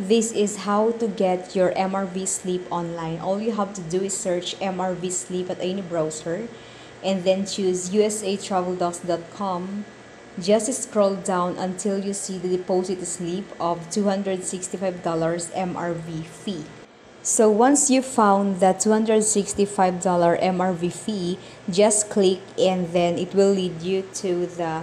This is how to get your MRV Slip online. All you have to do is search MRV Slip at any browser and then choose usatraveldocs.com. Just scroll down until you see the deposit slip of $265 MRV fee. So once you found that $265 MRV fee, just click and then it will lead you to the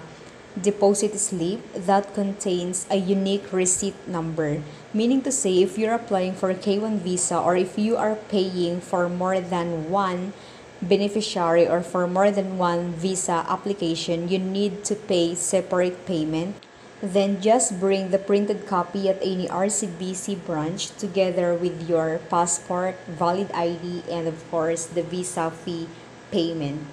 deposit slip that contains a unique receipt number. Meaning to say, if you're applying for a K1 visa or if you are paying for more than one beneficiary or for more than one visa application, you need to pay separate payment. Then just bring the printed copy at any RCBC branch together with your passport, valid ID, and of course the visa fee payment.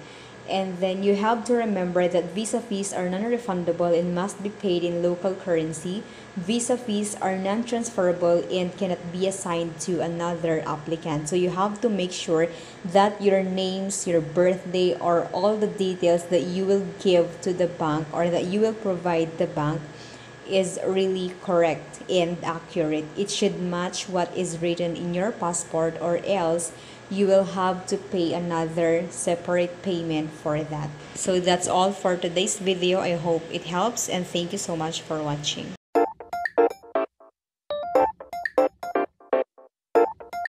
And then you have to remember that visa fees are non-refundable and must be paid in local currency. Visa fees are non-transferable and cannot be assigned to another applicant. So you have to make sure that your names, your birthday, or all the details that you will give to the bank or that you will provide the bank is really correct and accurate. It should match what is written in your passport or else you will have to pay another separate payment for that. So that's all for today's video. I hope it helps and thank you so much for watching.